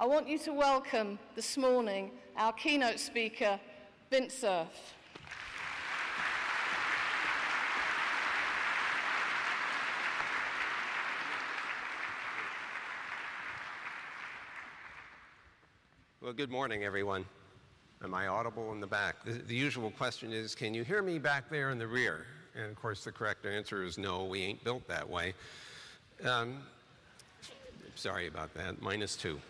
I want you to welcome this morning our keynote speaker, Vint Cerf. Well, good morning, everyone. Am I audible in the back? The, the, usual question is Can you hear me back there in the rear? And of course, the correct answer is no, we ain't built that way. Um, sorry about that, minus two.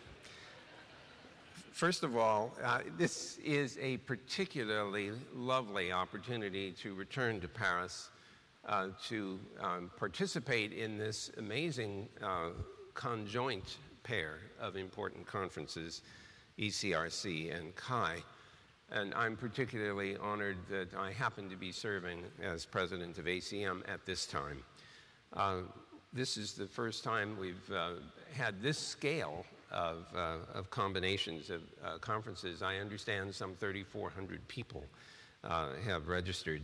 First of all, uh, this is a particularly lovely opportunity to return to Paris uh, to um, participate in this amazing uh, conjoint pair of important conferences ECRC and CHI. And I'm particularly honored that I happen to be serving as president of ACM at this time. Uh, this is the first time we've uh, had this scale of, uh, of combinations of uh, conferences. I understand some 3,400 people uh, have registered.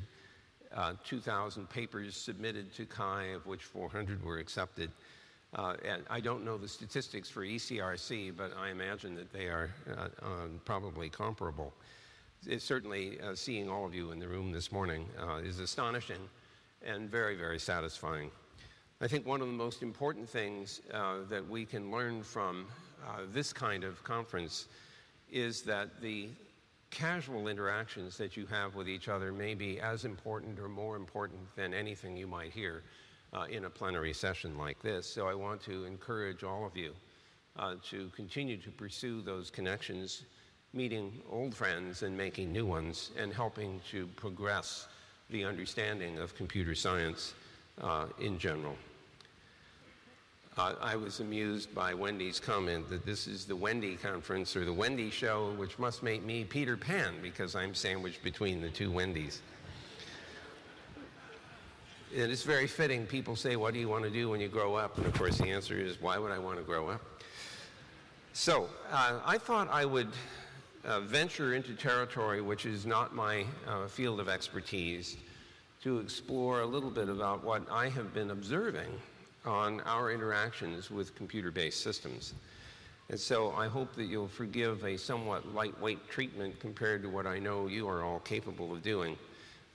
Uh, 2,000 papers submitted to CHI, of which 400 were accepted. Uh, and I don't know the statistics for ECRC, but I imagine that they are uh, um, probably comparable. It's certainly seeing all of you in the room this morning is astonishing and very, very satisfying. I think one of the most important things uh, that we can learn from uh, this kind of conference is that the casual interactions that you have with each other may be as important or more important than anything you might hear uh, in a plenary session like this. So I want to encourage all of you uh, to continue to pursue those connections, meeting old friends and making new ones, and helping to progress the understanding of computer science uh, in general. Uh, I was amused by Wendy's comment that this is the Wendy conference or the Wendy show, which must make me Peter Pan because I'm sandwiched between the two Wendys And it is very fitting. People say, What do you want to do when you grow up? And of course, the answer is, Why would I want to grow up? So uh, I thought I would uh, venture into territory which is not my uh, field of expertise to explore a little bit about what I have been observing on our interactions with computer based systems. And so I hope that you'll forgive a somewhat lightweight treatment compared to what I know you are all capable of doing.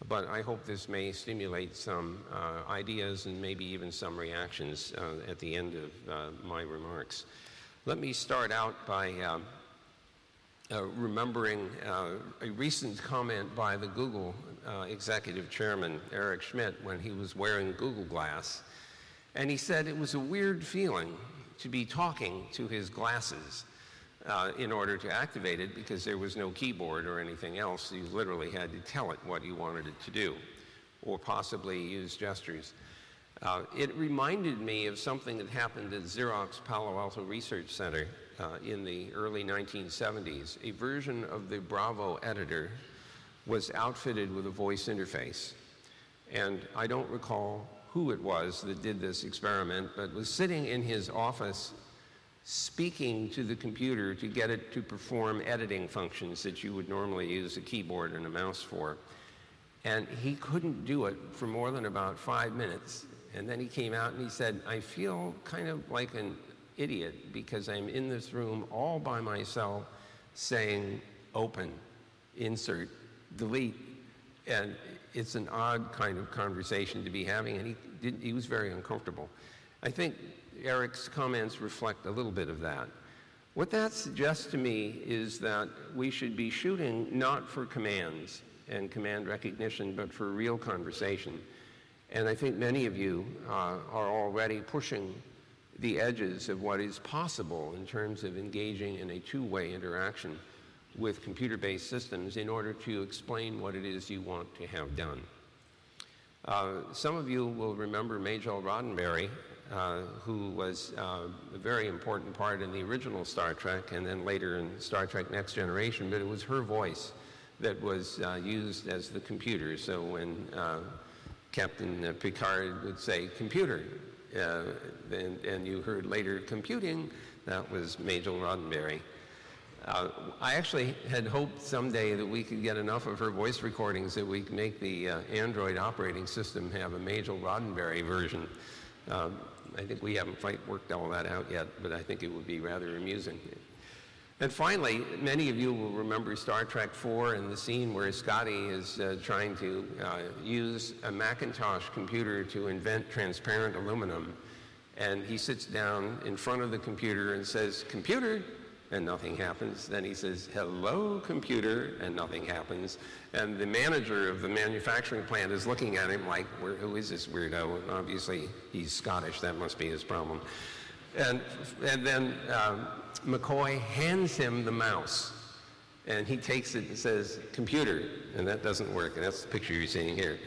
But I hope this may stimulate some uh, ideas and maybe even some reactions uh, at the end of uh, my remarks. Let me start out by uh, uh, remembering uh, a recent comment by the Google executive chairman, Eric Schmidt, when he was wearing Google Glass. And he said it was a weird feeling to be talking to his glasses uh, in order to activate it because there was no keyboard or anything else. You literally had to tell it what you wanted it to do or possibly use gestures. Uh, it reminded me of something that happened at Xerox Palo Alto Research Center uh, in the early 1970s. A version of the Bravo editor was outfitted with a voice interface. And I don't recall who it was that did this experiment, but was sitting in his office speaking to the computer to get it to perform editing functions that you would normally use a keyboard and a mouse for. And he couldn't do it for more than about five minutes. And then he came out and he said, I feel kind of like an idiot because I'm in this room all by myself saying open, insert, delete. And it's an odd kind of conversation to be having, and he, did, he was very uncomfortable. I think Eric's comments reflect a little bit of that. What that suggests to me is that we should be shooting not for commands and command recognition, but for real conversation. And I think many of you uh, are already pushing the edges of what is possible in terms of engaging in a two way interaction with computer based systems in order to explain what it is you want to have done. Uh, some of you will remember Majel Roddenberry, uh, who was uh, a very important part in the original Star Trek and then later in Star Trek Next Generation, but it was her voice that was uh, used as the computer. So when uh, Captain Picard would say, computer, and, and, you heard later computing, that was Majel Roddenberry. Uh, I actually had hoped someday that we could get enough of her voice recordings that we could make the uh, Android operating system have a Majel Roddenberry version. Um, I think we haven't quite worked all that out yet, but I think it would be rather amusing. And finally, many of you will remember Star Trek IV and the scene where Scotty is uh, trying to uh, use a Macintosh computer to invent transparent aluminum. And he sits down in front of the computer and says, Computer, and nothing happens. Then he says, hello, computer, and nothing happens. And the manager of the manufacturing plant is looking at him like, who is this weirdo? And obviously, he's Scottish. That must be his problem. And, and then um, McCoy hands him the mouse. And he takes it and says, computer. And that doesn't work. And that's the picture you're seeing here.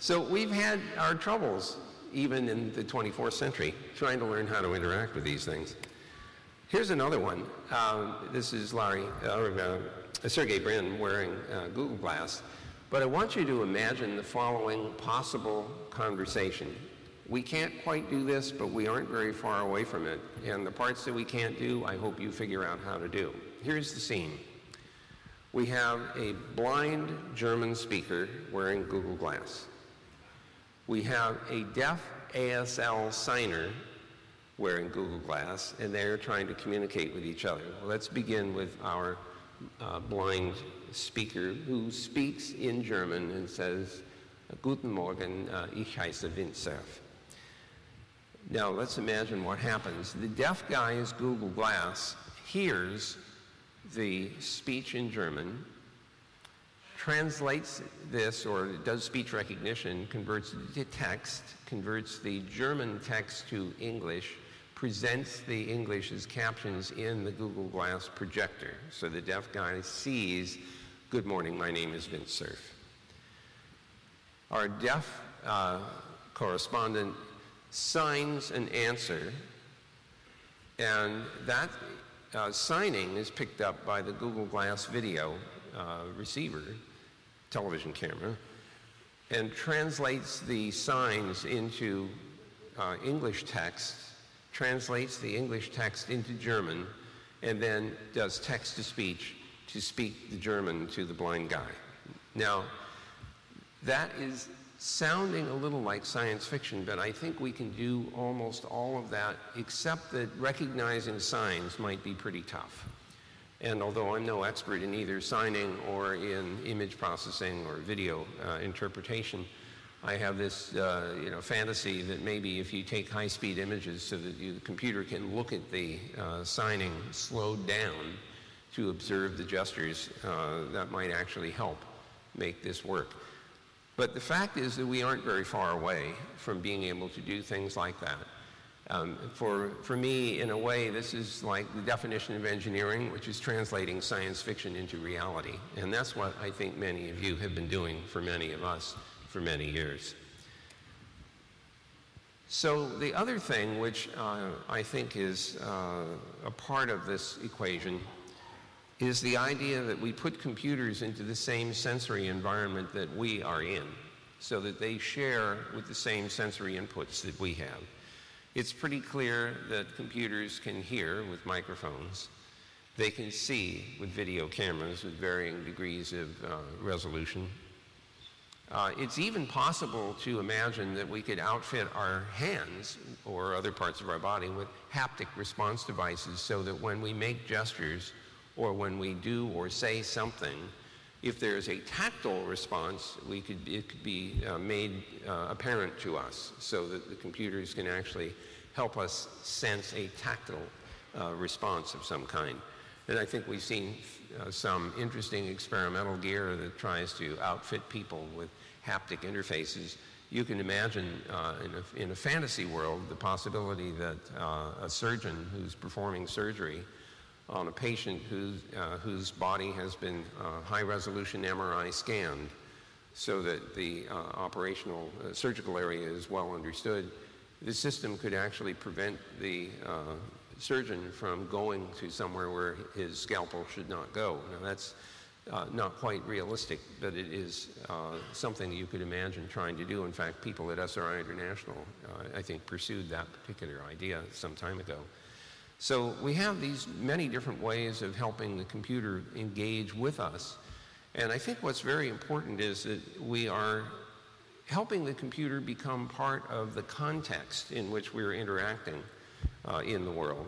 So we've had our troubles, even in the 24th century, trying to learn how to interact with these things. Here's another one. Um, this is Larry, uh, uh, Sergey Brin wearing uh, Google Glass. But I want you to imagine the following possible conversation. We can't quite do this, but we aren't very far away from it. And the parts that we can't do, I hope you figure out how to do. Here's the scene. We have a blind German speaker wearing Google Glass. We have a deaf ASL signer wearing Google Glass, and they're trying to communicate with each other. Well, let's begin with our uh, blind speaker who speaks in German and says, Guten Morgen, uh, ich heiße Windsurf. Now, let's imagine what happens. The deaf guy's Google Glass hears the speech in German, translates this or does speech recognition, converts it to text, converts the German text to English, presents the English as captions in the Google Glass projector. So the deaf guy sees, good morning, my name is Vint Cerf. Our deaf uh, correspondent signs an answer, and that uh, signing is picked up by the Google Glass video uh, receiver, television camera, and translates the signs into uh, English text translates the English text into German, and then does text to speech to speak the German to the blind guy. Now, that is sounding a little like science fiction, but I think we can do almost all of that, except that recognizing signs might be pretty tough. And although I'm no expert in either signing or in image processing or video uh, interpretation, I have this uh, you know, fantasy that maybe if you take high-speed images so that you, the computer can look at the uh, signing slowed down to observe the gestures, uh, that might actually help make this work. But the fact is that we aren't very far away from being able to do things like that. Um, for, for me, in a way, this is like the definition of engineering, which is translating science fiction into reality. And that's what I think many of you have been doing for many of us for many years. So the other thing which uh, I think is uh, a part of this equation is the idea that we put computers into the same sensory environment that we are in so that they share with the same sensory inputs that we have. It's pretty clear that computers can hear with microphones. They can see with video cameras with varying degrees of uh, resolution. Uh, it's even possible to imagine that we could outfit our hands or other parts of our body with haptic response devices so that when we make gestures or when we do or say something, if there's a tactile response, we could, it could be uh, made uh, apparent to us so that the computers can actually help us sense a tactile uh, response of some kind. And I think we've seen uh, some interesting experimental gear that tries to outfit people with haptic interfaces, you can imagine uh, in, a, in, a, fantasy world the possibility that uh, a surgeon who's performing surgery on a patient whose, uh, whose body has been uh, high resolution MRI scanned so that the uh, operational uh, surgical area is well understood, the system could actually prevent the surgeon from going to somewhere where his scalpel should not go. Now that's uh, not quite realistic, but it is uh, something you could imagine trying to do. In fact, people at SRI International, uh, I think, pursued that particular idea some time ago. So we have these many different ways of helping the computer engage with us. And I think what's very important is that we are helping the computer become part of the context in which we're interacting uh, in the world.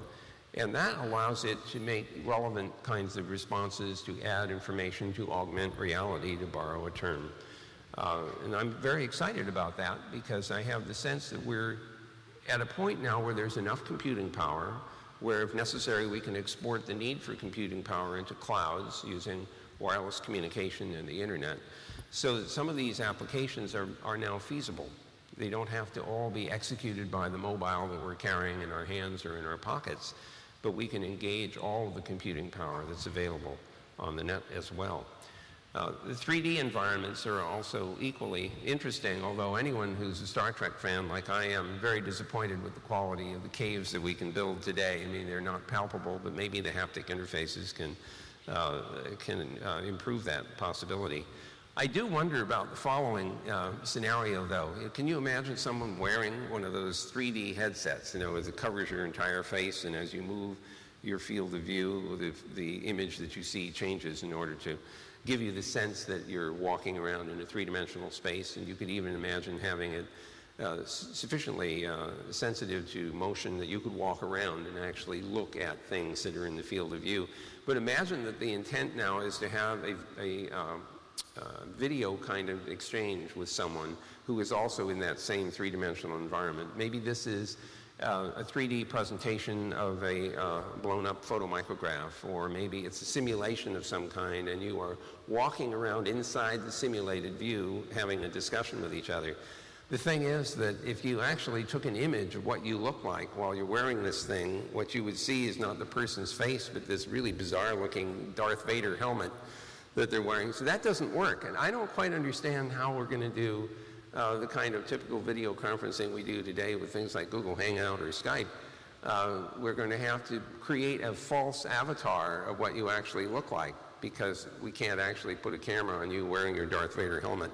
And that allows it to make relevant kinds of responses, to add information, to augment reality, to borrow a term. Uh, and I'm very excited about that because I have the sense that we're at a point now where there's enough computing power where if necessary we can export the need for computing power into clouds using wireless communication and the internet so that some of these applications are, are now feasible. They don't have to all be executed by the mobile that we're carrying in our hands or in our pockets, but we can engage all of the computing power that's available on the net as well. Uh, the 3D environments are also equally interesting, although anyone who's a Star Trek fan like I am, very disappointed with the quality of the caves that we can build today. I mean, they're not palpable, but maybe the haptic interfaces can, uh, can uh, improve that possibility. I do wonder about the following uh, scenario, though. Can you imagine someone wearing one of those 3D headsets, you know, it covers your entire face, and as you move your field of view, the, the image that you see changes in order to give you the sense that you're walking around in a three-dimensional space, and you could even imagine having it uh, sufficiently uh, sensitive to motion that you could walk around and actually look at things that are in the field of view. But imagine that the intent now is to have a, a, um, uh, video kind of exchange with someone who is also in that same three-dimensional environment. Maybe this is uh, a 3D presentation of a uh, blown up photomicrograph, or maybe it's a simulation of some kind, and you are walking around inside the simulated view having a discussion with each other. The thing is that if you actually took an image of what you look like while you're wearing this thing, what you would see is not the person's face, but this really bizarre looking Darth Vader helmet that they're wearing. So that doesn't work. And I don't quite understand how we're going to do uh, the kind of typical video conferencing we do today with things like Google Hangout or Skype, uh, we're going to have to create a false avatar of what you actually look like because we can't actually put a camera on you wearing your Darth Vader helmet.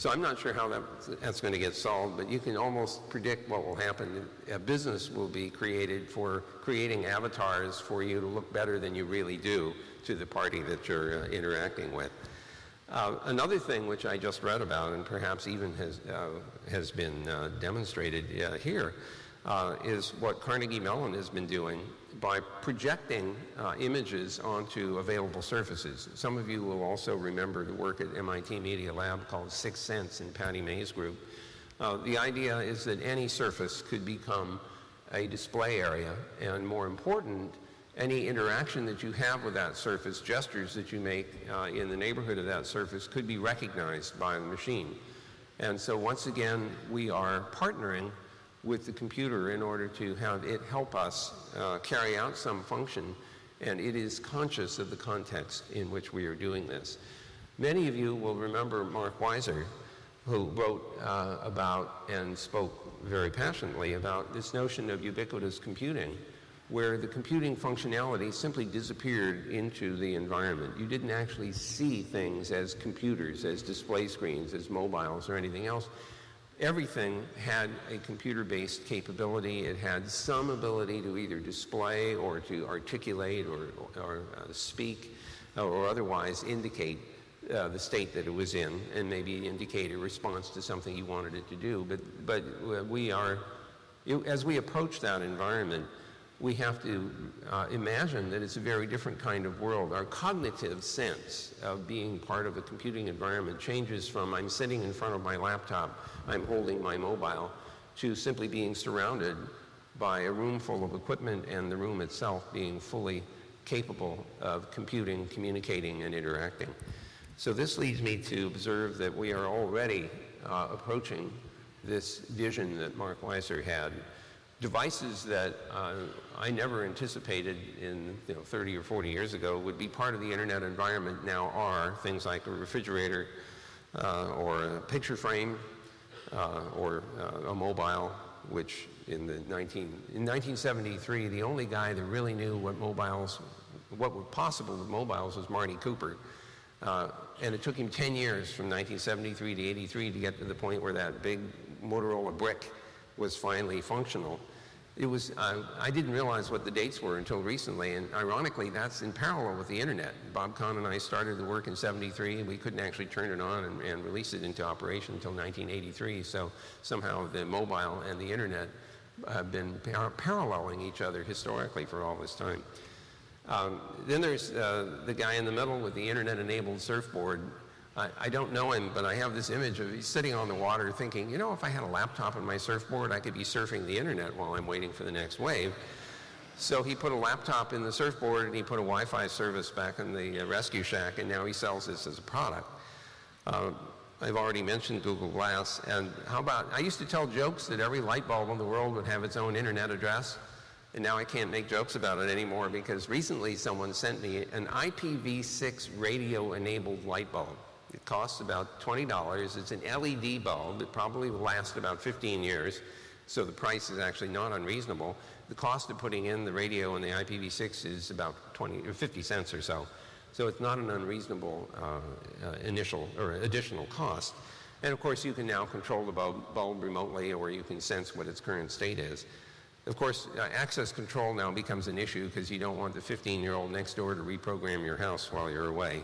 So I'm not sure how that, that's going to get solved, but you can almost predict what will happen. A business will be created for creating avatars for you to look better than you really do to the party that you're uh, interacting with. Uh, another thing which I just read about and perhaps even has, uh, has been uh, demonstrated uh, here uh, is what Carnegie Mellon has been doing by projecting uh, images onto available surfaces. Some of you will also remember the work at MIT Media Lab called Sixth Sense in Pattie Maes's group. the idea is that any surface could become a display area and more important, any interaction that you have with that surface, gestures that you make uh, in the neighborhood of that surface could be recognized by the machine. And so once again, we are partnering with the computer in order to have it help us uh, carry out some function, and it is conscious of the context in which we are doing this. Many of you will remember Mark Weiser, who wrote uh, about and spoke very passionately about this notion of ubiquitous computing where the computing functionality simply disappeared into the environment. You didn't actually see things as computers, as display screens, as mobiles, or anything else. Everything had a computer-based capability. It had some ability to either display or to articulate or, or uh, speak or otherwise indicate uh, the state that it was in and maybe indicate a response to something you wanted it to do. But, but uh, we are, as we approach that environment, we have to uh, imagine that it's a very different kind of world. Our cognitive sense of being part of a computing environment changes from I'm sitting in front of my laptop, I'm holding my mobile, to simply being surrounded by a room full of equipment and the room itself being fully capable of computing, communicating, and interacting. So this leads me to observe that we are already uh, approaching this vision that Mark Weiser had devices that uh, I never anticipated in you know, 30 or 40 years ago would be part of the internet environment now are things like a refrigerator uh, or a picture frame uh, or uh, a mobile, which in the 19, in 1973, the only guy that really knew what mobiles, what was possible with mobiles was Marty Cooper. Uh, and it took him 10 years from 1973 to 83 to get to the point where that big Motorola brick was finally functional. It was, uh, I didn't realize what the dates were until recently, and ironically, that's in parallel with the internet. Bob Kahn and I started the work in 73, and we couldn't actually turn it on and, and release it into operation until 1983, so somehow the mobile and the internet have been par paralleling each other historically for all this time. Um, then there's uh, the guy in the middle with the internet-enabled surfboard. I, I, don't know him, but I have this image of he's sitting on the water thinking, you know, if I had a laptop and my surfboard, I could be surfing the internet while I'm waiting for the next wave. So he put a laptop in the surfboard and he put a Wi-Fi service back in the uh, rescue shack, and now he sells this as a product. Uh, I've already mentioned Google Glass, and how about, I used to tell jokes that every light bulb in the world would have its own internet address. And now I can't make jokes about it anymore because recently someone sent me an IPv6 radio-enabled light bulb. It costs about $20. It's an LED bulb. It probably will last about 15 years, so the price is actually not unreasonable. The cost of putting in the radio and the IPv6 is about 20 or 50 cents or so. So it's not an unreasonable uh, uh, initial or additional cost. And of course, you can now control the bulb, bulb remotely or you can sense what its current state is. Of course, uh, access control now becomes an issue because you don't want the 15-year-old next door to reprogram your house while you're away.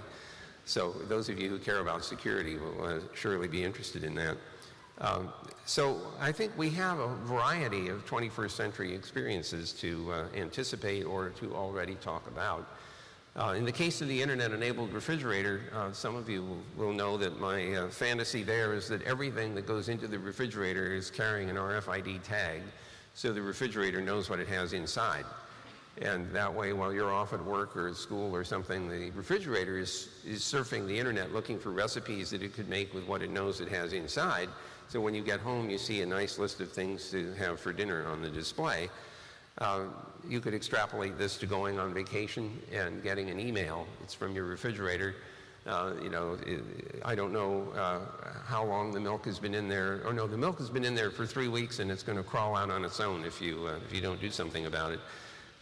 So those of you who care about security will uh, surely be interested in that. Um, so I think we have a variety of 21st century experiences to uh, anticipate or to already talk about. Uh, in the case of the internet-enabled refrigerator, uh, some of you will, will know that my uh, fantasy there is that everything that goes into the refrigerator is carrying an RFID tag so the refrigerator knows what it has inside. And that way, while you're off at work or at school or something, the refrigerator is, is surfing the internet looking for recipes that it could make with what it knows it has inside. So when you get home, you see a nice list of things to have for dinner on the display. Uh, you could extrapolate this to going on vacation and getting an email. It's from your refrigerator uh, you know, it, I don't know uh, how long the milk has been in there. Oh no, the milk has been in there for three weeks and it's going to crawl out on its own if you, uh, if you don't do something about it.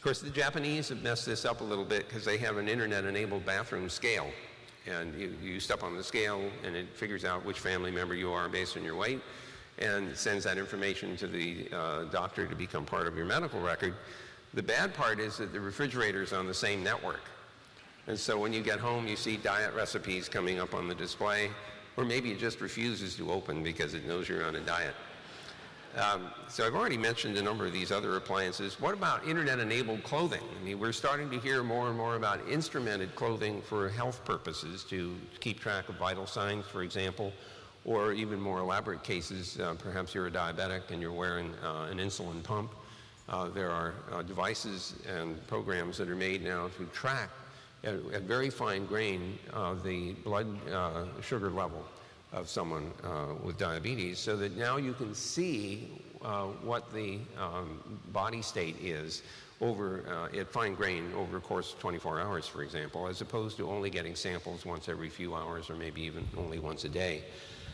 Of course, the Japanese have messed this up a little bit because they have an internet-enabled bathroom scale. And you, you step on the scale and it figures out which family member you are based on your weight and sends that information to the uh, doctor to become part of your medical record. The bad part is that the refrigerator is on the same network. And so when you get home, you see diet recipes coming up on the display, or maybe it just refuses to open because it knows you're on a diet. Um, so I've already mentioned a number of these other appliances. What about internet-enabled clothing? I mean, we're starting to hear more and more about instrumented clothing for health purposes to keep track of vital signs, for example, or even more elaborate cases, uh, perhaps you're a diabetic and you're wearing uh, an insulin pump. Uh, there are uh, devices and programs that are made now to track at, at very fine grain uh, the blood uh, sugar level of someone uh, with diabetes so that now you can see uh, what the um, body state is over uh, at fine grain over a course of 24 hours, for example, as opposed to only getting samples once every few hours or maybe even only once a day.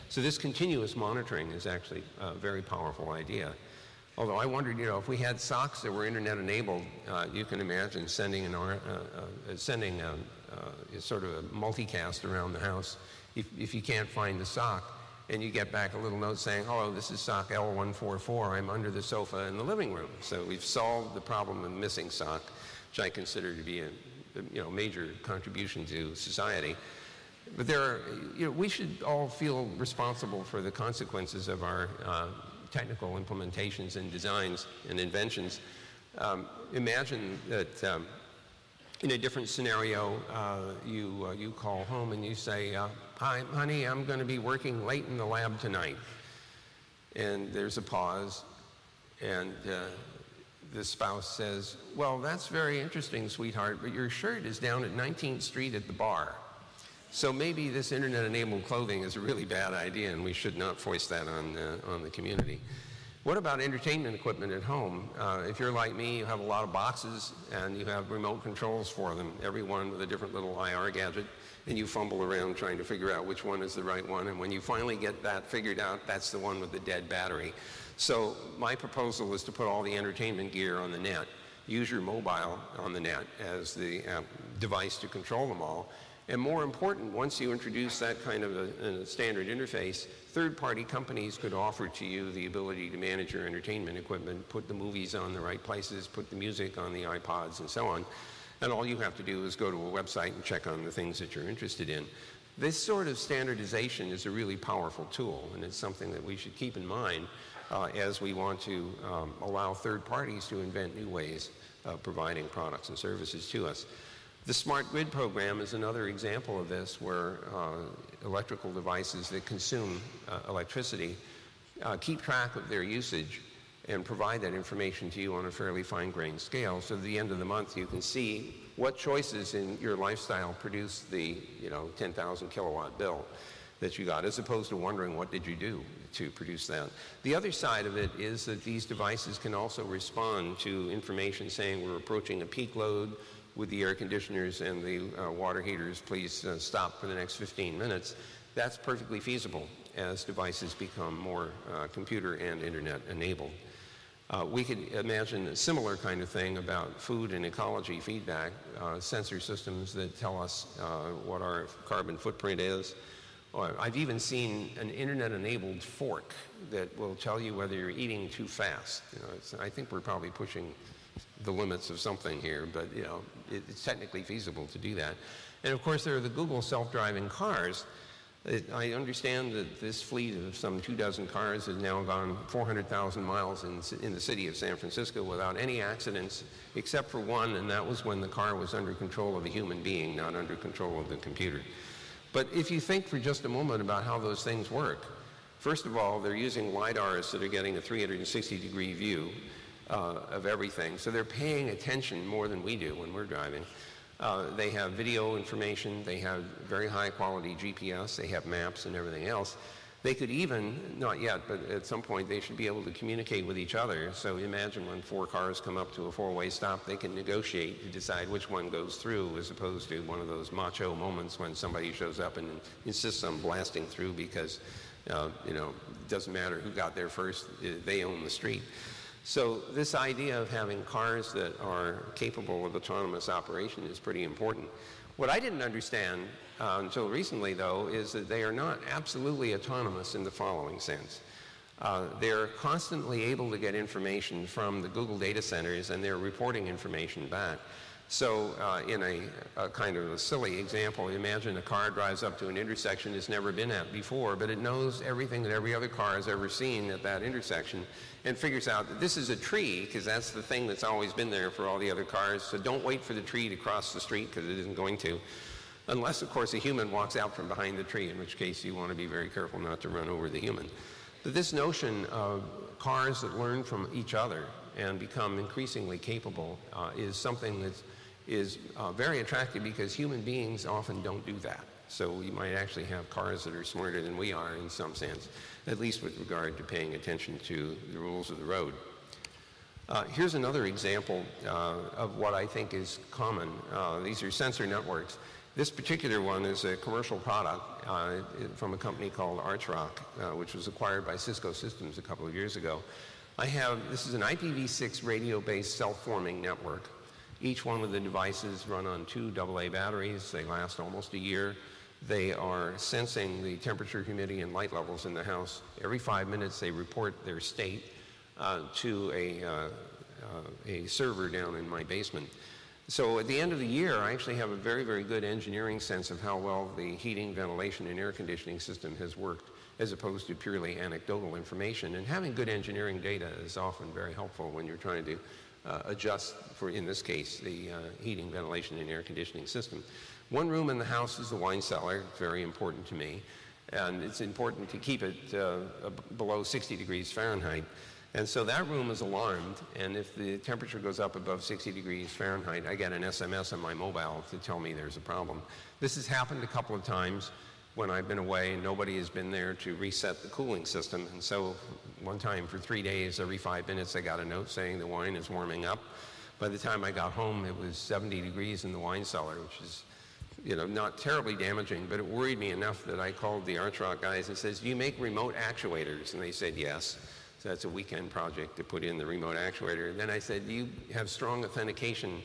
So this continuous monitoring is actually a very powerful idea. Although I wondered, you know, if we had socks that were internet enabled, uh, you can imagine sending an uh, uh, sending a, uh, sort of a multicast around the house. If, if you can't find the sock, and you get back a little note saying, "Hello, this is sock L144. I'm under the sofa in the living room." So we've solved the problem of missing sock, which I consider to be a, you know major contribution to society. But there are, you know, we should all feel responsible for the consequences of our uh, technical implementations and designs and inventions. Um, imagine that um, in a different scenario, uh, you, uh, you call home and you say, uh, hi, honey, I'm going to be working late in the lab tonight. And there's a pause, and uh, the spouse says, well, that's very interesting, sweetheart, but your shirt is down at 19th Street at the bar. So maybe this internet-enabled clothing is a really bad idea, and we should not foist that on, uh, on the community. What about entertainment equipment at home? Uh, if you're like me, you have a lot of boxes, and you have remote controls for them, every one with a different little IR gadget, and you fumble around trying to figure out which one is the right one, and when you finally get that figured out, that's the one with the dead battery. So my proposal is to put all the entertainment gear on the net. Use your mobile on the net as the uh, device to control them all, and more important, once you introduce that kind of a, a standard interface, third-party companies could offer to you the ability to manage your entertainment equipment, put the movies on the right places, put the music on the iPods and so on. And all you have to do is go to a website and check on the things that you're interested in. This sort of standardization is a really powerful tool, and it's something that we should keep in mind uh, as we want to um, allow third parties to invent new ways of providing products and services to us. The Smart Grid program is another example of this where uh, electrical devices that consume uh, electricity uh, keep track of their usage and provide that information to you on a fairly fine-grained scale. So at the end of the month, you can see what choices in your lifestyle produce the, you know, 10,000 kilowatt bill that you got, as opposed to wondering what did you do to produce that. The other side of it is that these devices can also respond to information saying we're approaching a peak load with the air conditioners and the uh, water heaters, please uh, stop for the next 15 minutes. That's perfectly feasible as devices become more uh, computer and internet enabled. Uh, we could imagine a similar kind of thing about food and ecology feedback, uh, sensor systems that tell us uh, what our carbon footprint is. I've even seen an internet-enabled fork that will tell you whether you're eating too fast. You know, I think we're probably pushing the limits of something here, but you know, it, it's technically feasible to do that. And of course, there are the Google self-driving cars I understand that this fleet of some two dozen cars has now gone 400,000 miles in, in, the city of San Francisco without any accidents, except for one, and that was when the car was under control of a human being, not under control of the computer. But if you think for just a moment about how those things work, first of all, they're using LiDARs that are getting a 360 degree view uh, of everything, so they're paying attention more than we do when we're driving. Uh, they have video information, they have very high quality GPS, they have maps and everything else. They could even, not yet, but at some point they should be able to communicate with each other. So imagine when four cars come up to a four-way stop, they can negotiate to decide which one goes through as opposed to one of those macho moments when somebody shows up and insists on blasting through because, uh, you know, it doesn't matter who got there first, they own the street. So this idea of having cars that are capable of autonomous operation is pretty important. What I didn't understand uh, until recently, though, is that they are not absolutely autonomous in the following sense. Uh, they're constantly able to get information from the Google data centers and they're reporting information back. So uh, in a, a, kind of a silly example, imagine a car drives up to an intersection it's never been at before, but it knows everything that every other car has ever seen at that intersection and figures out that this is a tree because that's the thing that's always been there for all the other cars. So don't wait for the tree to cross the street because it isn't going to. Unless, of course, a human walks out from behind the tree, in which case you want to be very careful not to run over the human. But this notion of cars that learn from each other and become increasingly capable uh, is something that's is uh, very attractive because human beings often don't do that. So we might actually have cars that are smarter than we are in some sense, at least with regard to paying attention to the rules of the road. Uh, here's another example uh, of what I think is common. Uh, these are sensor networks. This particular one is a commercial product uh, from a company called Arch Rock, uh, which was acquired by Cisco Systems a couple of years ago. I have, this is an IPv6 radio-based self-forming network. Each one of the devices run on two AA batteries. They last almost a year. They are sensing the temperature, humidity, and light levels in the house. Every five minutes, they report their state uh, to a, uh, a server down in my basement. So at the end of the year, I actually have a very, very good engineering sense of how well the heating, ventilation, and air conditioning system has worked as opposed to purely anecdotal information. And having good engineering data is often very helpful when you're trying to uh, adjust for, in this case, the uh, heating, ventilation, and air conditioning system. One room in the house is the wine cellar, very important to me, and it's important to keep it uh, below 60 degrees Fahrenheit. And so that room is alarmed, and if the temperature goes up above 60 degrees Fahrenheit, I get an SMS on my mobile to tell me there's a problem. This has happened a couple of times when I've been away and nobody has been there to reset the cooling system. And so one time for three days, every five minutes, I got a note saying the wine is warming up. By the time I got home, it was 70 degrees in the wine cellar, which is, you know, not terribly damaging, but it worried me enough that I called the Arch Rock guys and says, do you make remote actuators? And they said, yes. So that's a weekend project to put in the remote actuator. And then I said, do you have strong authentication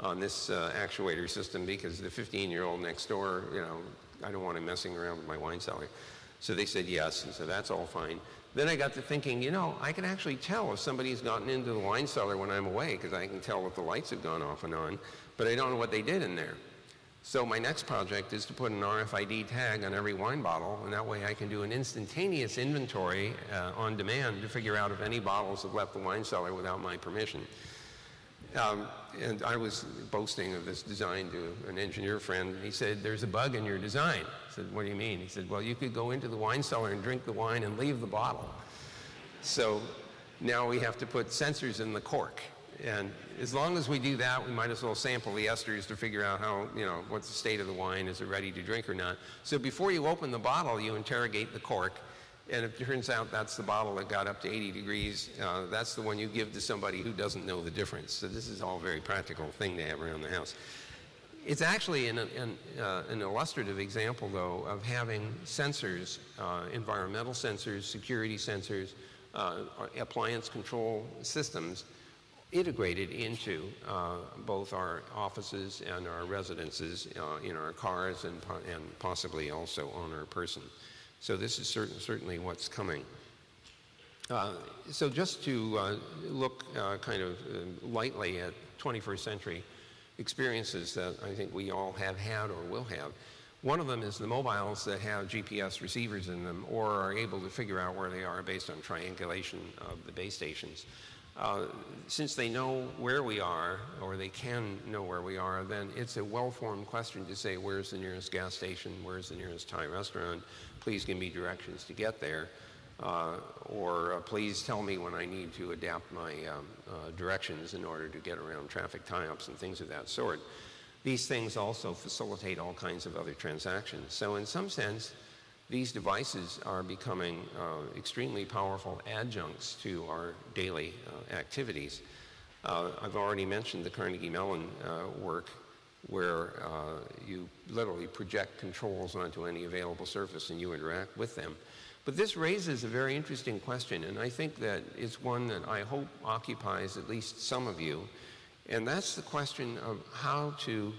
on this uh, actuator system because the 15-year-old next door, you know, I don't want him messing around with my wine cellar. So they said yes, and so that's all fine. Then I got to thinking, you know, I can actually tell if somebody's gotten into the wine cellar when I'm away because I can tell if the lights have gone off and on, but I don't know what they did in there. So my next project is to put an RFID tag on every wine bottle, and that way I can do an instantaneous inventory uh, on demand to figure out if any bottles have left the wine cellar without my permission. Um, and I was boasting of this design to an engineer friend. He said, there's a bug in your design. I said, what do you mean? He said, well, you could go into the wine cellar and drink the wine and leave the bottle. So now we have to put sensors in the cork. And as long as we do that, we might as well sample the esters to figure out how, you know, what's the state of the wine, is it ready to drink or not. So before you open the bottle, you interrogate the cork. And if it turns out that's the bottle that got up to 80 degrees, uh, that's the one you give to somebody who doesn't know the difference. So this is all very practical thing to have around the house. It's actually an, an, uh, an illustrative example, though, of having sensors, uh, environmental sensors, security sensors, uh, appliance control systems integrated into uh, both our offices and our residences, uh, in our cars, and, and possibly also on our person. So this is certain, certainly what's coming. Uh, so just to uh, look uh, kind of uh, lightly at 21st century experiences that I think we all have had or will have. One of them is the mobiles that have GPS receivers in them or are able to figure out where they are based on triangulation of the base stations. Uh, since they know where we are, or they can know where we are, then it's a well-formed question to say, where's the nearest gas station, where's the nearest Thai restaurant, please give me directions to get there, uh, or uh, please tell me when I need to adapt my um, uh, directions in order to get around traffic tie-ups and things of that sort. These things also facilitate all kinds of other transactions. So in some sense, these devices are becoming uh, extremely powerful adjuncts to our daily uh, activities. Uh, I've already mentioned the Carnegie Mellon work where uh, you literally project controls onto any available surface and you interact with them. But this raises a very interesting question, and I think that it's one that I hope occupies at least some of you, and that's the question of how to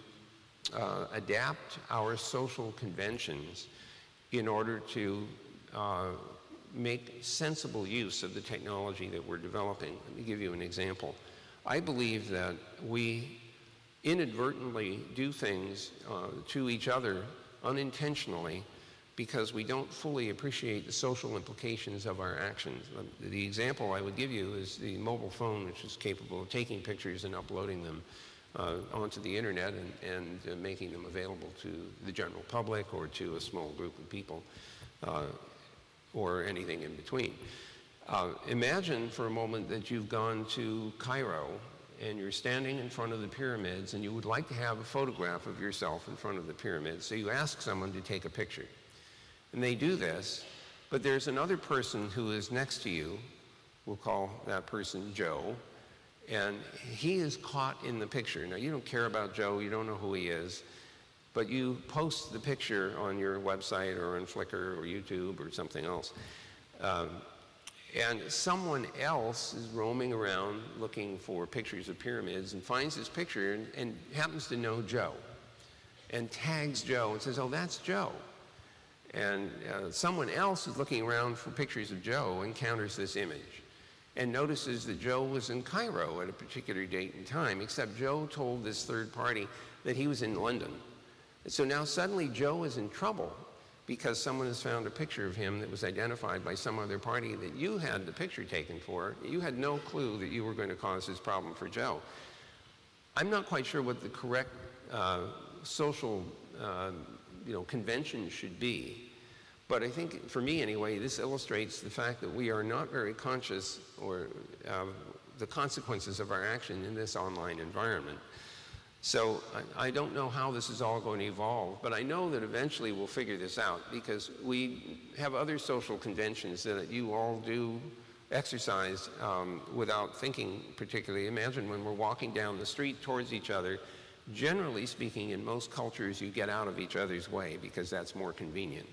uh, adapt our social conventions in order to uh, make sensible use of the technology that we're developing. Let me give you an example. I believe that we inadvertently do things uh, to each other unintentionally because we don't fully appreciate the social implications of our actions. The example I would give you is the mobile phone, which is capable of taking pictures and uploading them uh, onto the internet and, and uh, making them available to the general public or to a small group of people uh, or anything in between. Uh, imagine for a moment that you've gone to Cairo and you're standing in front of the pyramids and you would like to have a photograph of yourself in front of the pyramids. So you ask someone to take a picture. And they do this, but there's another person who is next to you. We'll call that person Joe and he is caught in the picture. Now, you don't care about Joe, you don't know who he is, but you post the picture on your website or on Flickr or YouTube or something else. Um, and someone else is roaming around looking for pictures of pyramids and finds this picture and, and happens to know Joe and tags Joe and says, Oh, that's Joe. And uh, someone else is looking around for pictures of Joe encounters this image and notices that Joe was in Cairo at a particular date and time, except Joe told this third party that he was in London. So now suddenly Joe is in trouble because someone has found a picture of him that was identified by some other party that you had the picture taken for. You had no clue that you were going to cause this problem for Joe. I'm not quite sure what the correct uh, social uh, you know, convention should be but I think, for me anyway, this illustrates the fact that we are not very conscious or uh, the consequences of our action in this online environment. So I, I, don't know how this is all going to evolve, but I know that eventually we'll figure this out because we have other social conventions that you all do exercise um, without thinking particularly. Imagine when we're walking down the street towards each other, generally speaking, in most cultures, you get out of each other's way because that's more convenient.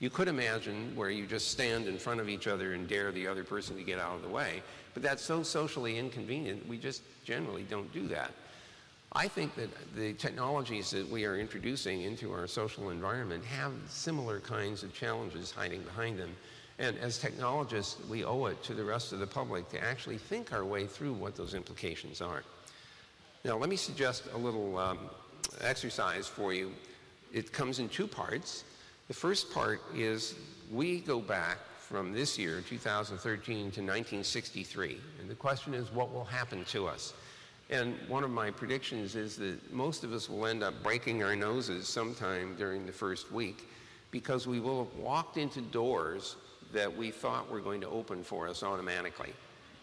You could imagine where you just stand in front of each other and dare the other person to get out of the way, but that's so socially inconvenient, we just generally don't do that. I think that the technologies that we are introducing into our social environment have similar kinds of challenges hiding behind them. And as technologists, we owe it to the rest of the public to actually think our way through what those implications are. Now, let me suggest a little um, exercise for you. It comes in two parts. The first part is we go back from this year, 2013, to 1963. And the question is, what will happen to us? And one of my predictions is that most of us will end up breaking our noses sometime during the first week because we will have walked into doors that we thought were going to open for us automatically.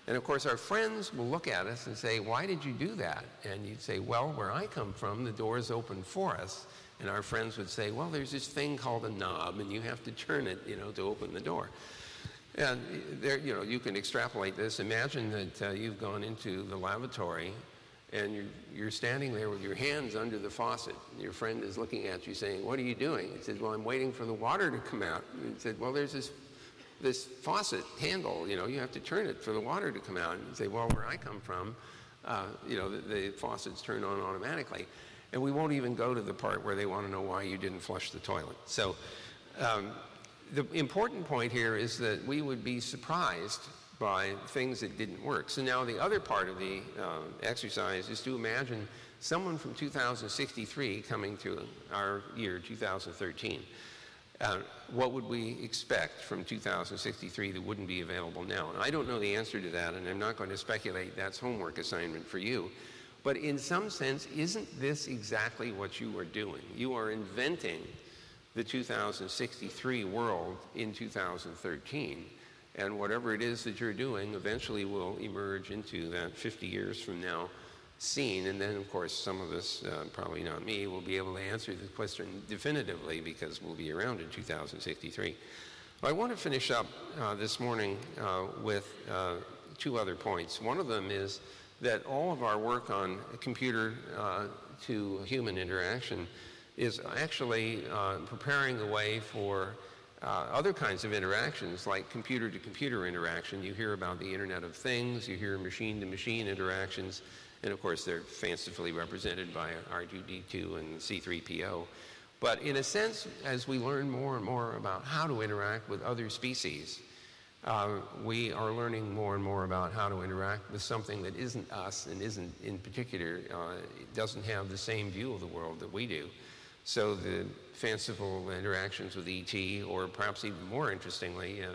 And of course, our friends will look at us and say, Why did you do that? And you'd say, Well, where I come from, the doors open for us. And our friends would say, Well, there's this thing called a knob, and you have to turn it, you know, to open the door. And there, you know, you can extrapolate this. Imagine that uh, you've gone into the lavatory and you're, you're standing there with your hands under the faucet. And your friend is looking at you saying, what are you doing? He says, well, I'm waiting for the water to come out. And he said, well, there's this, this faucet handle, you know, you have to turn it for the water to come out. And you say, well, where I come from, uh, you know, the, the faucets turn on automatically. And we won't even go to the part where they want to know why you didn't flush the toilet. So um, the important point here is that we would be surprised by things that didn't work. So now the other part of the uh, exercise is to imagine someone from 2063 coming to our year 2013. Uh, what would we expect from 2063 that wouldn't be available now? And I don't know the answer to that, and I'm not going to speculate. That's homework assignment for you. But in some sense, isn't this exactly what you are doing? You are inventing the 2063 world in 2013. And whatever it is that you're doing eventually will emerge into that 50 years from now scene. And then, of course, some of us, uh, probably not me, will be able to answer the question definitively because we'll be around in 2063. I want to finish up uh, this morning uh, with uh, two other points. One of them is that all of our work on computer uh, to human interaction is actually uh, preparing the way for uh, other kinds of interactions like computer to computer interaction. You hear about the Internet of Things, you hear machine to machine interactions, and of course they're fancifully represented by R2D2 and C3PO. But in a sense, as we learn more and more about how to interact with other species, uh, we are learning more and more about how to interact with something that isn't us and isn't, in particular, uh, doesn't have the same view of the world that we do. So the fanciful interactions with E.T., or perhaps even more interestingly, uh,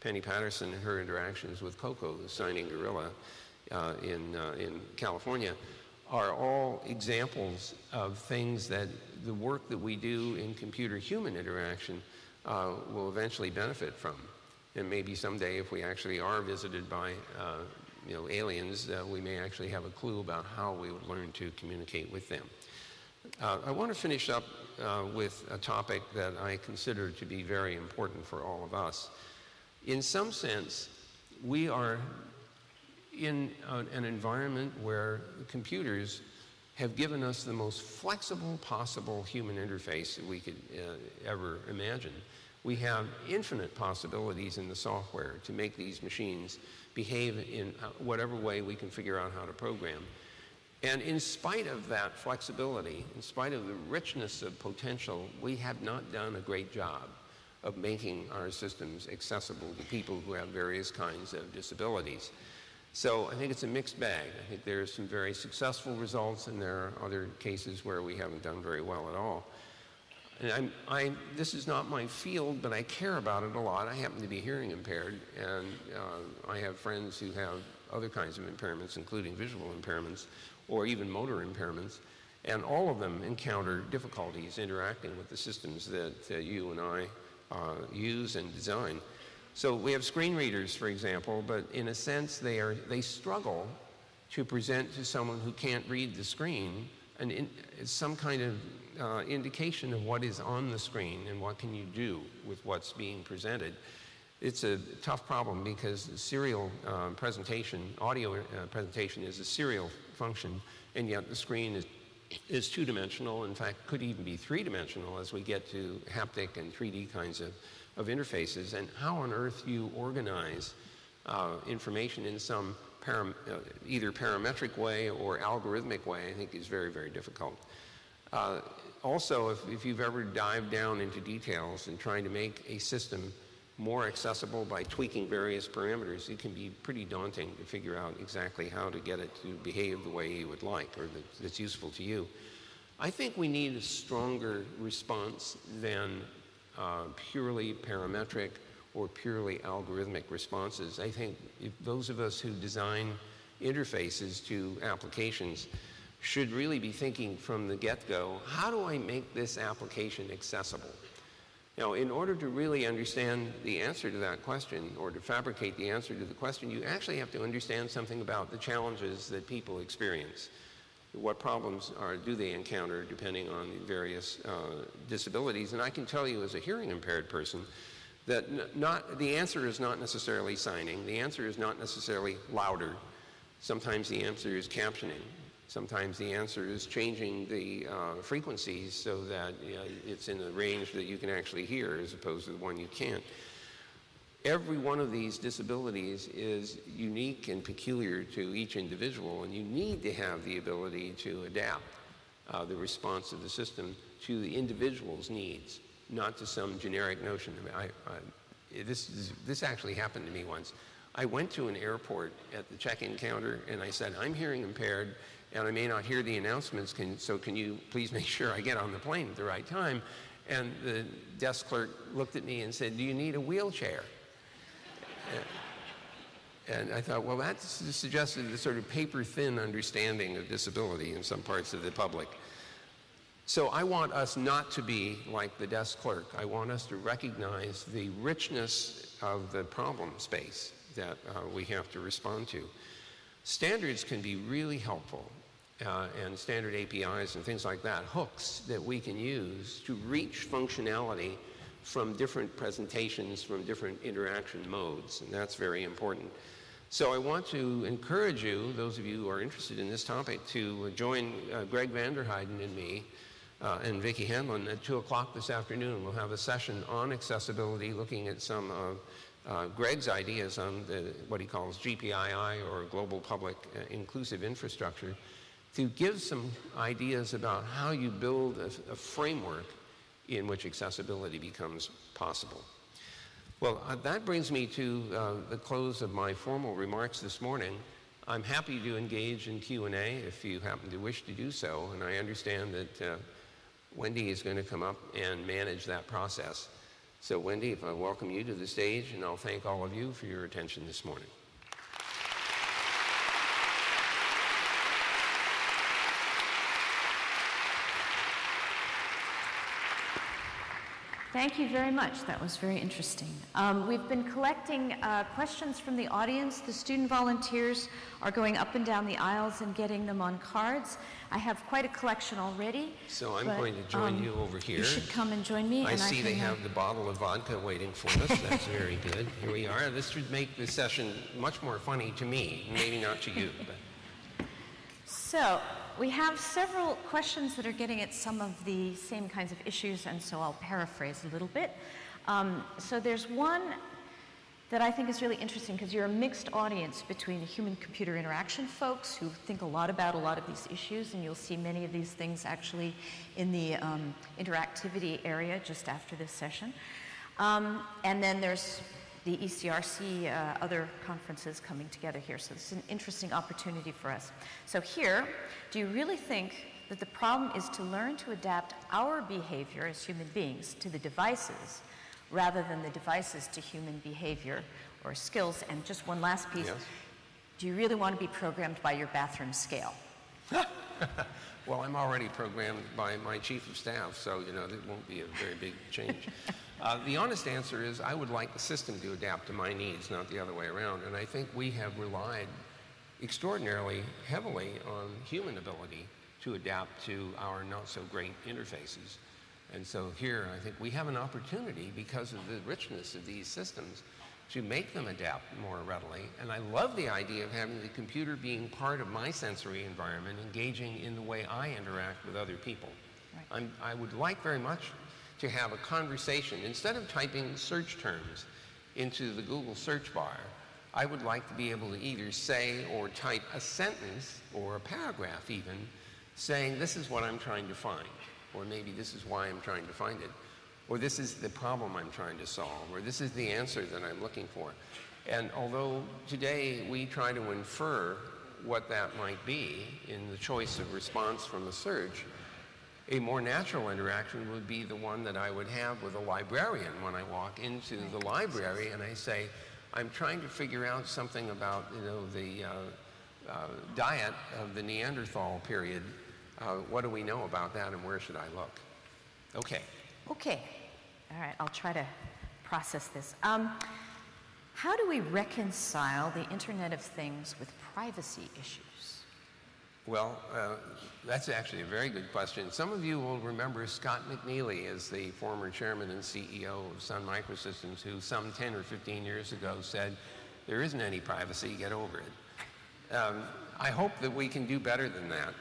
Penny Patterson and her interactions with Koko, the signing gorilla uh, in, uh, in California, are all examples of things that the work that we do in computer-human interaction uh, will eventually benefit from. And maybe someday, if we actually are visited by uh, you know, aliens, uh, we may actually have a clue about how we would learn to communicate with them. I want to finish up uh, with a topic that I consider to be very important for all of us. In some sense, we are in an environment where computers have given us the most flexible possible human interface that we could uh, ever imagine. We have infinite possibilities in the software to make these machines behave in uh, whatever way we can figure out how to program. And in spite of that flexibility, in spite of the richness of potential, we have not done a great job of making our systems accessible to people who have various kinds of disabilities. So I think it's a mixed bag. I think there are some very successful results, and there are other cases where we haven't done very well at all. And I, this is not my field, but I care about it a lot. I happen to be hearing impaired, and uh, I have friends who have other kinds of impairments, including visual impairments or even motor impairments. And all of them encounter difficulties interacting with the systems that uh, you and I uh, use and design. So we have screen readers, for example, but in a sense they, are, they struggle to present to someone who can't read the screen an in, some kind of uh, indication of what is on the screen and what can you do with what's being presented. It's a tough problem because serial uh, presentation, audio uh, presentation is a serial function, and yet the screen is, is two-dimensional, in fact, could even be three-dimensional as we get to haptic and 3D kinds of, of interfaces, and how on earth you organize uh, information in some param uh, either parametric way or algorithmic way, I think is very, very difficult. Uh, also, if, if you've ever dived down into details and trying to make a system more accessible by tweaking various parameters, it can be pretty daunting to figure out exactly how to get it to behave the way you would like or that's useful to you. I think we need a stronger response than uh, purely parametric or purely algorithmic responses. I think those of us who design interfaces to applications should really be thinking from the get-go, how do I make this application accessible? Now, in order to really understand the answer to that question, or to fabricate the answer to the question, you actually have to understand something about the challenges that people experience. What problems are, do they encounter depending on the various uh, disabilities? And I can tell you as a hearing impaired person that not, the answer is not necessarily signing. The answer is not necessarily louder. Sometimes the answer is captioning. Sometimes the answer is changing the uh, frequencies so that you know, it's in a range that you can actually hear as opposed to the one you can't. Every one of these disabilities is unique and peculiar to each individual, and you need to have the ability to adapt uh, the response of the system to the individual's needs, not to some generic notion. I, I, this, is, this actually happened to me once. I went to an airport at the check-in counter and I said, I'm hearing impaired and I may not hear the announcements, can, so can you please make sure I get on the plane at the right time? And the desk clerk looked at me and said, do you need a wheelchair? And I thought, well, that suggested a sort of paper thin understanding of disability in some parts of the public. So I want us not to be like the desk clerk. I want us to recognize the richness of the problem space that uh, we have to respond to. Standards can be really helpful, uh, and standard APIs and things like that, hooks that we can use to reach functionality from different presentations, from different interaction modes, and that's very important. So I want to encourage you, those of you who are interested in this topic, to join uh, Greg Vanderheiden and me uh, and Vicki Hanson at 2 o'clock this afternoon. We'll have a session on accessibility, looking at some of uh, Greg's ideas on the, what he calls GPII, or Global Public uh, Inclusive Infrastructure, to give some ideas about how you build a, a framework in which accessibility becomes possible. Well, uh, that brings me to uh, the close of my formal remarks this morning. I'm happy to engage in Q&A if you happen to wish to do so, and I understand that uh, Wendy is going to come up and manage that process. So Wendy, if I welcome you to the stage, and I'll thank all of you for your attention this morning. Thank you very much. That was very interesting. Um, we've been collecting uh, questions from the audience. The student volunteers are going up and down the aisles and getting them on cards. I have quite a collection already. So I'm but, going to join um, you over here. You should come and join me. I see I they have the bottle of vodka waiting for us. That's very good. Here we are. This should make the session much more funny to me, maybe not to you. But. So we have several questions that are getting at some of the same kinds of issues, and so I'll paraphrase a little bit. Um, so there's one that I think is really interesting because you're a mixed audience between the human computer interaction folks who think a lot about a lot of these issues, and you'll see many of these things actually in the um, interactivity area just after this session. Um, and then there's the ECRC, uh, other conferences coming together here. So this is an interesting opportunity for us. So here, do you really think that the problem is to learn to adapt our behavior as human beings to the devices rather than the devices to human behavior or skills? And just one last piece. Yes. Do you really want to be programmed by your bathroom scale? well, I'm already programmed by my chief of staff, so you know it won't be a very big change. Uh, the honest answer is I would like the system to adapt to my needs, not the other way around. And I think we have relied extraordinarily heavily on human ability to adapt to our not so great interfaces. And so here, I think we have an opportunity because of the richness of these systems to make them adapt more readily. And I love the idea of having the computer being part of my sensory environment, engaging in the way I interact with other people. Right. i would like very much to have a conversation. Instead of typing search terms into the Google search bar, I would like to be able to either say or type a sentence or a paragraph even saying this is what I'm trying to find, or maybe this is why I'm trying to find it, or this is the problem I'm trying to solve, or this is the answer that I'm looking for. And although today we try to infer what that might be in the choice of response from a search, A more natural interaction would be the one that I would have with a librarian when I walk into the library and I say, I'm trying to figure out something about you know, the uh, uh, diet of the Neanderthal period. Uh, what do we know about that and where should I look? Okay. Okay. All right, I'll try to process this. Um, how do we reconcile the Internet of Things with privacy issues? Well, uh, that's actually a very good question. Some of you will remember Scott McNealy as the former chairman and CEO of Sun Microsystems, who some 10 or 15 years ago said, there isn't any privacy, get over it. Um, I hope that we can do better than that.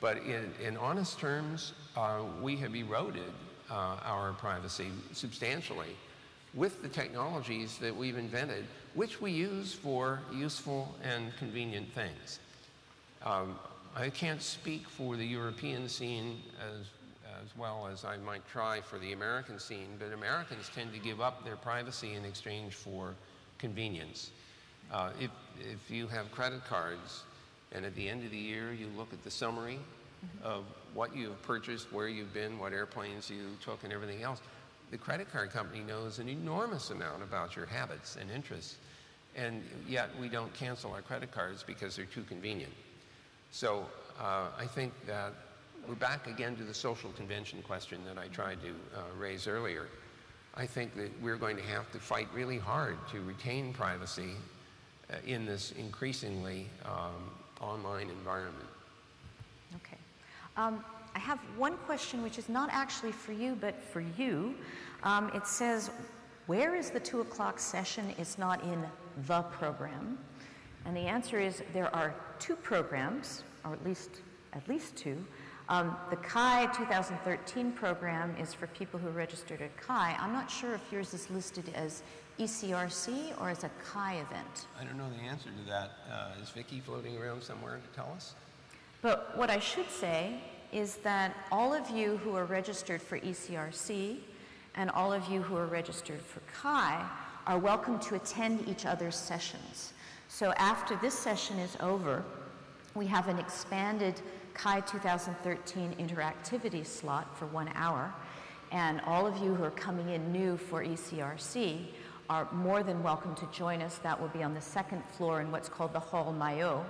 But in, in honest terms, uh, we have eroded uh, our privacy substantially with the technologies that we've invented, which we use for useful and convenient things. Um, I can't speak for the European scene as, as well as I might try for the American scene, but Americans tend to give up their privacy in exchange for convenience. Uh, if, if you have credit cards and at the end of the year you look at the summary mm-hmm. of what you've purchased, where you've been, what airplanes you took, and everything else, the credit card company knows an enormous amount about your habits and interests, and yet we don't cancel our credit cards because they're too convenient. So uh, I think that we're back again to the social convention question that I tried to uh, raise earlier. I think that we're going to have to fight really hard to retain privacy uh, in this increasingly um, online environment. Okay. Um, I have one question which is not actually for you, but for you. Um, it says, where is the two o'clock session? It's not in the program. And the answer is there are two programs, or at least at least two. Um, the CHI 2013 program is for people who registered at CHI. I'm not sure if yours is listed as ECRC or as a CHI event. I don't know the answer to that. Uh, is Vicki floating around somewhere to tell us? But what I should say is that all of you who are registered for ECRC and all of you who are registered for CHI are welcome to attend each other's sessions. So after this session is over, we have an expanded CHI 2013 interactivity slot for one hour. And all of you who are coming in new for ECRC are more than welcome to join us. That will be on the second floor in what's called the Hall Maillot.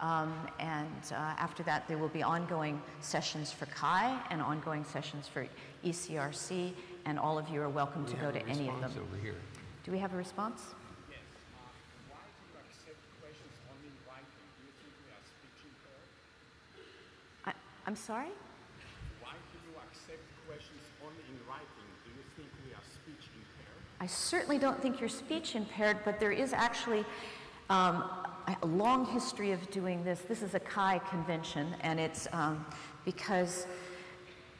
Um, and uh, after that, there will be ongoing sessions for CHI and ongoing sessions for ECRC, and all of you are welcome we to go to any of them. All so over here. Do we have a response? I'm sorry? Why do you accept questions only in writing? Do you think we are speech impaired? I certainly don't think you're speech impaired, but there is actually um, a long history of doing this. This is a CHI convention, and it's um, because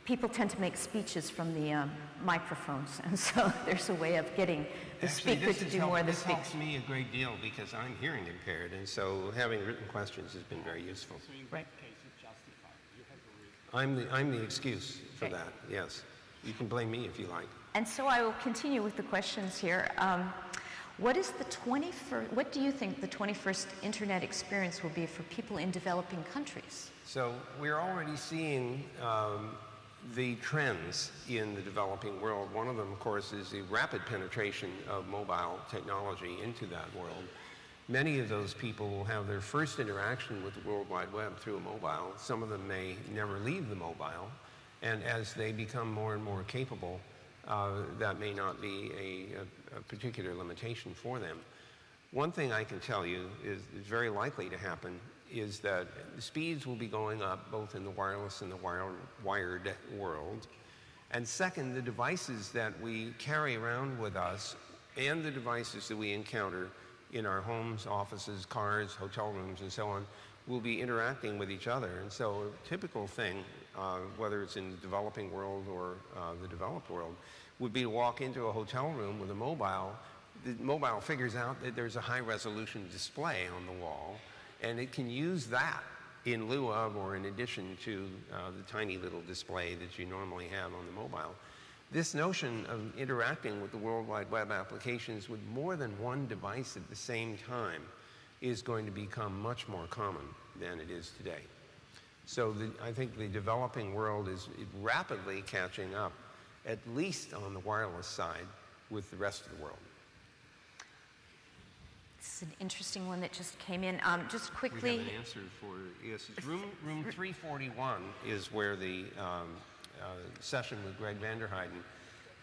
people tend to make speeches from the um, microphones, and so there's a way of getting the Actually, speaker to do help, more of the speech. This helps me a great deal because I'm hearing impaired, and so having written questions has been very useful. So right. I'm the, I'm the excuse for okay. that, yes. You can blame me if you like. And so I will continue with the questions here. Um, what is the 21st, what do you think the 21st internet experience will be for people in developing countries? So we're already seeing um, the trends in the developing world. One of them, of course, is the rapid penetration of mobile technology into that world. Many of those people will have their first interaction with the World Wide Web through a mobile. Some of them may never leave the mobile. And as they become more and more capable, uh, that may not be a, a, particular limitation for them. One thing I can tell you is, is very likely to happen is that the speeds will be going up both in the wireless and the wired, wired world. And second, the devices that we carry around with us and the devices that we encounter in our homes, offices, cars, hotel rooms, and so on, will be interacting with each other. And so a typical thing, uh, whether it's in the developing world or uh, the developed world, would be to walk into a hotel room with a mobile. The mobile figures out that there's a high resolution display on the wall, and it can use that in lieu of or in addition to uh, the tiny little display that you normally have on the mobile. This notion of interacting with the World Wide Web applications with more than one device at the same time is going to become much more common than it is today. So the, I think the developing world is rapidly catching up, at least on the wireless side, with the rest of the world. This is an interesting one that just came in. Um, just We quickly, have an answer for, yes, room, room 341 is where the um, session with Greg Vanderheiden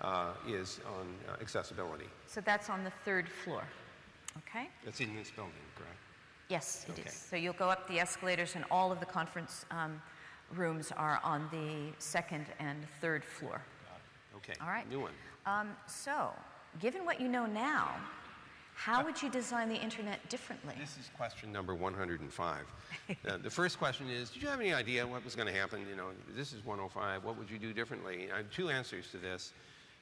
uh, is on uh, accessibility. so that's on the third floor. Okay? That's in this building, correct? Yes, it is. Okay. So you'll go up the escalators, and all of the conference um, rooms are on the second and third floor. Okay. All right. New one. Um, so, given what you know now, how would you design the internet differently? This is question number 105. uh, the first question is, did you have any idea what was going to happen? You know, this is 105. What would you do differently? I have two answers to this.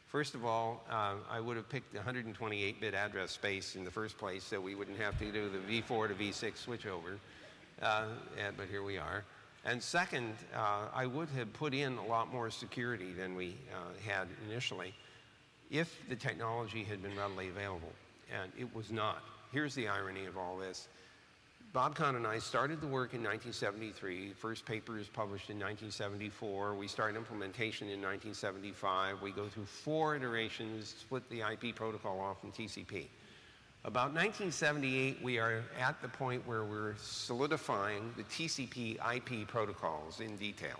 First of all, uh, I would have picked the 128-bit address space in the first place so we wouldn't have to do the V4 to V6 switchover. Uh, and, but here we are. And second, uh, I would have put in a lot more security than we uh, had initially if the technology had been readily available. And it was not. Here's the irony of all this. Bob Kahn and I started the work in 1973. First paper is published in 1974. We start implementation in 1975. We go through four iterations, split the IP protocol off from TCP. About 1978, we are at the point where we're solidifying the TCP IP protocols in detail.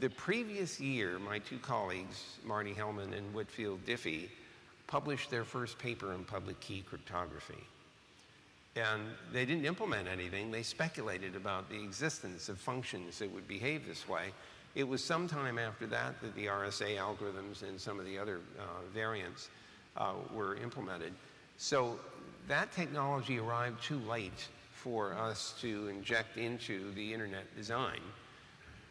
The previous year, my two colleagues, Marty Hellman and Whitfield Diffie, published their first paper on public key cryptography. And they didn't implement anything, they speculated about the existence of functions that would behave this way. It was sometime after that that the RSA algorithms and some of the other uh, variants uh, were implemented. So that technology arrived too late for us to inject into the internet design.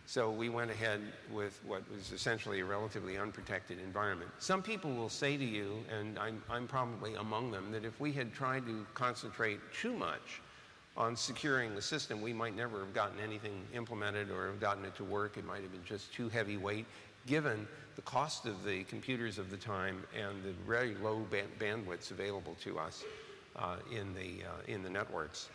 So we went ahead with what was essentially a relatively unprotected environment. Some people will say to you, and I'm, I'm, probably among them, that if we had tried to concentrate too much on securing the system, we might never have gotten anything implemented or have gotten it to work. It might have been just too heavyweight, given the cost of the computers of the time and the very low bandwidths available to us uh, in, the, uh, in the networks.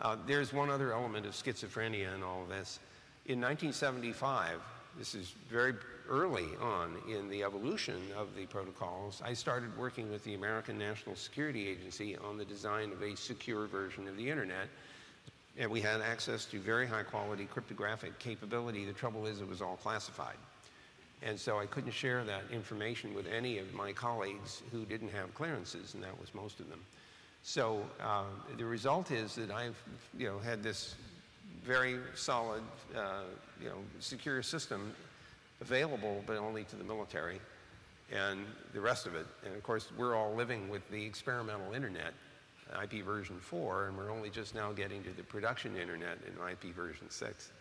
Uh, there's one other element of schizophrenia in all of this. In 1975, this is very early on in the evolution of the protocols, I started working with the American National Security Agency on the design of a secure version of the internet. And we had access to very high quality cryptographic capability. The trouble is, it was all classified. And so I couldn't share that information with any of my colleagues who didn't have clearances, and that was most of them. So uh, the result is that I've you know, had this very solid, uh, you know, secure system available, but only to the military and the rest of it. And of course, we're all living with the experimental internet, IP version 4, and we're only just now getting to the production internet in IP version 6.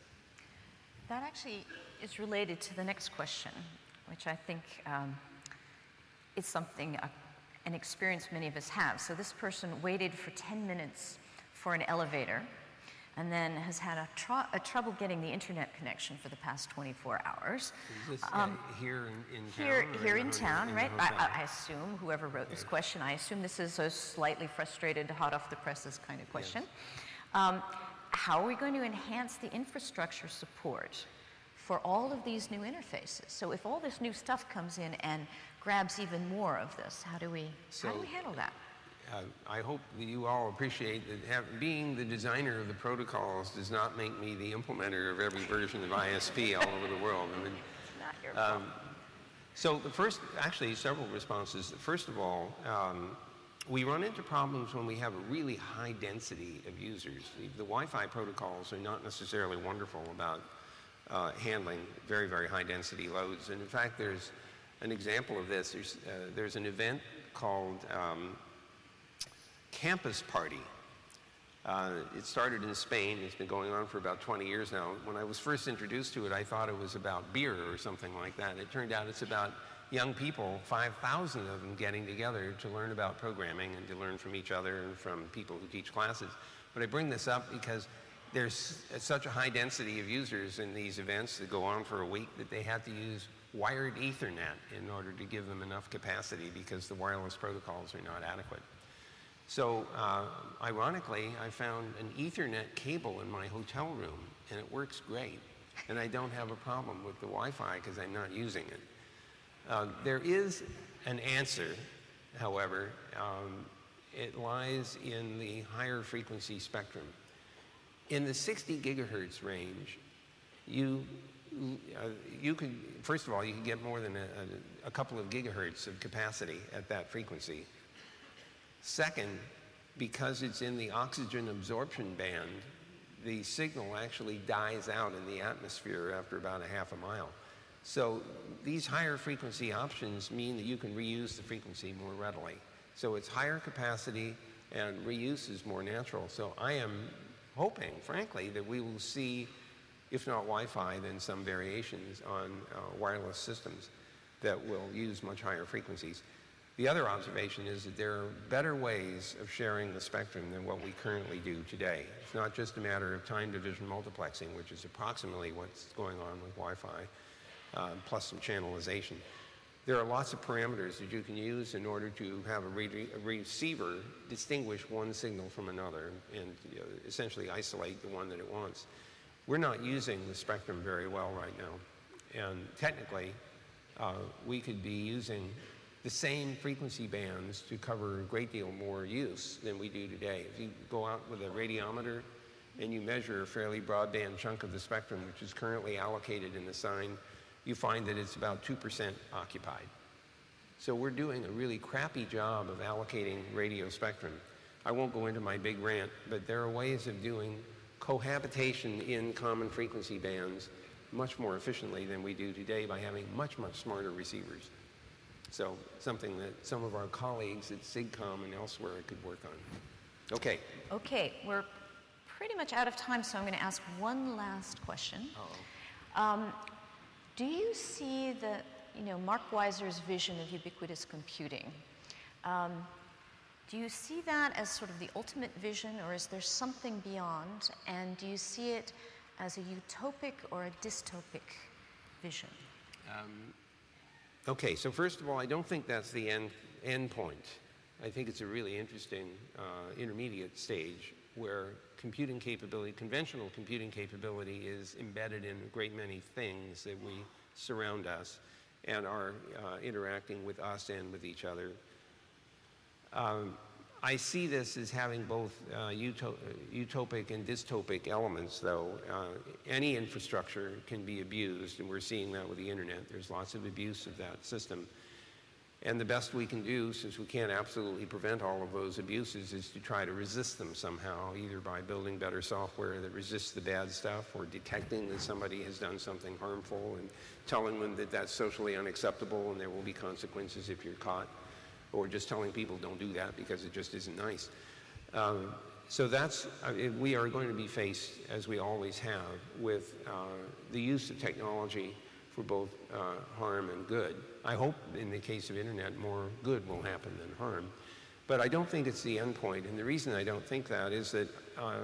That actually is related to the next question, which I think um, is something, uh, an experience many of us have. So this person waited for 10 minutes for an elevator and then has had a, tr a, trouble getting the internet connection for the past 24 hours. Is this um, here in, in town? Here in town, in right? I, I, assume whoever wrote this question, I assume this is a slightly frustrated, hot off the presses kind of question. Yes. Um, how are we going to enhance the infrastructure support for all of these new interfaces? So if all this new stuff comes in and grabs even more of this, how do we, so, how do we handle that? Uh, I hope that you all appreciate that have, being the designer of the protocols does not make me the implementer of every version of ISP all over the world. I mean, not your fault. Um, so the first, actually several responses. First of all, um, we run into problems when we have a really high density of users. The, the Wi-Fi protocols are not necessarily wonderful about uh, handling very, very high density loads. And in fact, there's an example of this. There's, uh, there's an event called um, campus party. Uh, it started in Spain. It's been going on for about 20 years now. When I was first introduced to it, I thought it was about beer or something like that. It turned out it's about young people, 5,000 of them getting together to learn about programming and to learn from each other and from people who teach classes. But I bring this up because there's such a high density of users in these events that go on for a week that they had to use wired Ethernet in order to give them enough capacity because the wireless protocols are not adequate. So, uh, ironically, I found an Ethernet cable in my hotel room, and it works great. And I don't have a problem with the Wi Fi because I'm not using it. Uh, there is an answer, however. Um, it lies in the higher frequency spectrum. In the 60 gigahertz range, you, uh, you could, first of all, you can get more than a, a, a couple of gigahertz of capacity at that frequency. Second, because it's in the oxygen absorption band, the signal actually dies out in the atmosphere after about a half a mile. So these higher frequency options mean that you can reuse the frequency more readily. So it's higher capacity and reuse is more natural. So I am hoping, frankly, that we will see, if not Wi-Fi, then some variations on uh, wireless systems that will use much higher frequencies. The other observation is that there are better ways of sharing the spectrum than what we currently do today. It's not just a matter of time division multiplexing, which is approximately what's going on with Wi-Fi, uh, plus some channelization. There are lots of parameters that you can use in order to have a, re a receiver distinguish one signal from another and you know, essentially isolate the one that it wants. We're not using the spectrum very well right now. And technically, uh, we could be using the same frequency bands to cover a great deal more use than we do today. If you go out with a radiometer and you measure a fairly broadband chunk of the spectrum, which is currently allocated in the sign, you find that it's about 2% occupied. So we're doing a really crappy job of allocating radio spectrum. I won't go into my big rant, but there are ways of doing cohabitation in common frequency bands much more efficiently than we do today by having much, much smarter receivers. So something that some of our colleagues at SIGCOMM and elsewhere could work on. Okay. Okay, we're pretty much out of time, so I'm going to ask one last question. Um, do you see the, you know, Mark Weiser's vision of ubiquitous computing? Um, do you see that as sort of the ultimate vision, or is there something beyond? And do you see it as a utopic or a dystopic vision? Um, Okay, so first of all, I don't think that's the end, end point. I think it's a really interesting uh, intermediate stage where computing capability, conventional computing capability, is embedded in a great many things that we surround us and are uh, interacting with us and with each other. Um, I see this as having both uh, utopic and dystopic elements, though. Uh, any infrastructure can be abused, and we're seeing that with the internet. There's lots of abuse of that system. And the best we can do, since we can't absolutely prevent all of those abuses, is to try to resist them somehow, either by building better software that resists the bad stuff or detecting that somebody has done something harmful and telling them that that's socially unacceptable and there will be consequences if you're caught or just telling people don't do that because it just isn't nice. Um, so that's, uh, we are going to be faced, as we always have, with uh, the use of technology for both uh, harm and good. I hope in the case of internet more good will happen than harm. But I don't think it's the end point. And the reason I don't think that is that uh,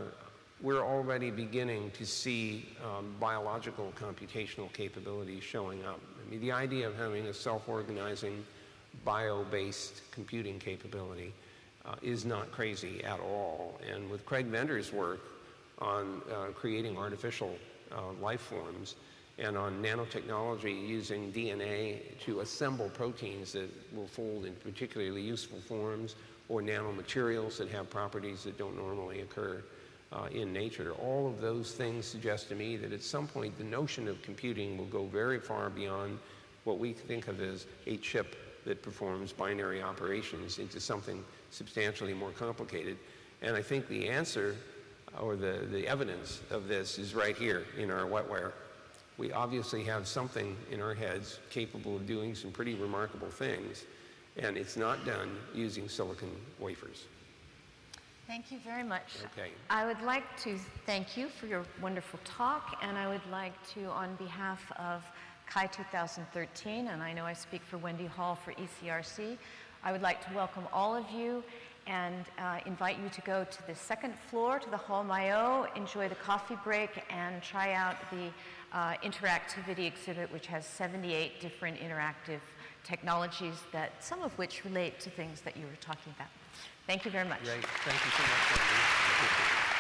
we're already beginning to see um, biological computational capabilities showing up. I mean, the idea of having a self-organizing bio-based computing capability uh, is not crazy at all. And with Craig Venter's work on uh, creating artificial uh, life forms and on nanotechnology using DNA to assemble proteins that will fold in particularly useful forms or nanomaterials that have properties that don't normally occur uh, in nature. All of those things suggest to me that at some point the notion of computing will go very far beyond what we think of as a chip that performs binary operations into something substantially more complicated. And I think the answer uh, or the, the evidence of this is right here in our wetware. We obviously have something in our heads capable of doing some pretty remarkable things, and it's not done using silicon wafers. Thank you very much. Okay. I would like to thank you for your wonderful talk, and I would like to, on behalf of CHI 2013, and I know I speak for Wendy Hall for ECRC. I would like to welcome all of you and uh, invite you to go to the second floor to the Hall Maillot, enjoy the coffee break, and try out the uh, interactivity exhibit, which has 78 different interactive technologies that, some of which relate to things that you were talking about. Thank you very much. Great. Thank you so much, Wendy.